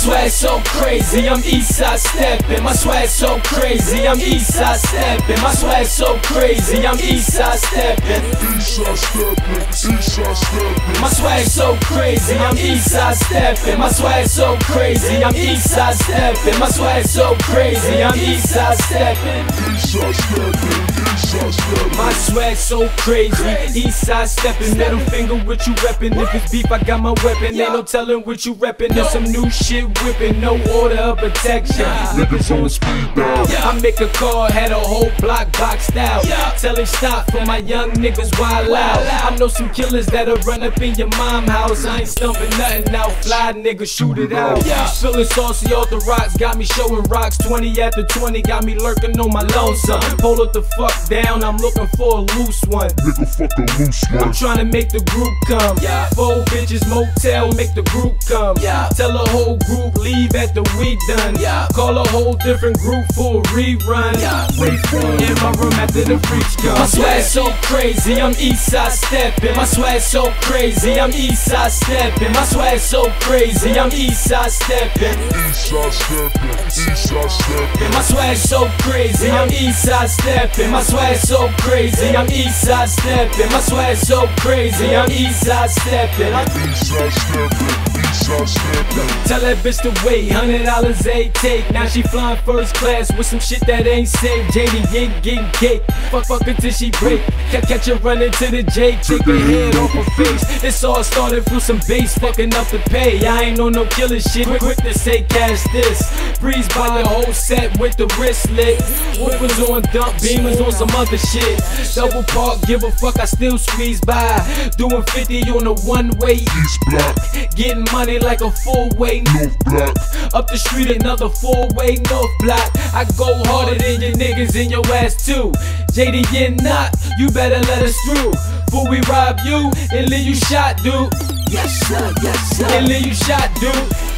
swag so crazy, I'm east side stepping. My swag so crazy, I'm east side stepping. My swag so crazy, I'm east side stepping. Eastside stepping, Eastside stepping. My swag so crazy, I'm east side stepping. My swag so crazy, I'm east side stepping. My swag so crazy, I'm east side stepping. Eastside stepping, Eastside stepping. My swag so crazy, east side stepping, middle finger what you reppin'. If it's beef, I got my weapon. Ain't no telling what you reppin'. There's some new shit whippin', no order of protection. Niggas on speed dial. I make a call, had a whole block boxed out. Tell it stop for my young niggas wild out. I know some killers that'll run up in your mom house. I ain't stumping nothing out. Fly nigga, shoot it out. Feeling saucy off the rocks, got me showing rocks. 20 after 20, got me lurking on my lonesome. Pull up the fuck down, I'm looking for a loose one. Nigga, fuck a loose one. I'm one. trying to make the group come. Four bitches motel, make the group come. Tell a whole group leave at the week done. Call a whole different group for a rerun. In my room after the freaks come. My swag so crazy, I'm east side stepping. My swag so crazy, I'm east side stepping. My swag so crazy, I'm east side stepping. Eastside stepping, Eastside stepping. My swag so crazy, I'm east side stepping. My swag so crazy, I'm east side stepping. My swag so crazy, I'm east side. Eastside stepping, Eastside stepping. Tell that bitch to wait, hundred dollars a take. Now she flying first class with some shit that ain't safe. JD ain't getting cake. Fuck fuck her till she break. Can't catch her running to the J, take her head off her face. This all started from some bass fucking up the pay. I ain't on no killer shit. Quick, quick to say cash this. Breeze by the whole set with the wristlet. Whippers on dump, beamers on some other shit. Double park, give a fuck, I still squeeze by. Doing 50 on a one way. East block, Getting money like a four-way North block. Up the street, another four way north block. I go harder than your niggas in your ass too. JD, you not, you better let us through. Before we rob you and leave you shot, dude. Yes sir, yes sir. And leave you shot, dude.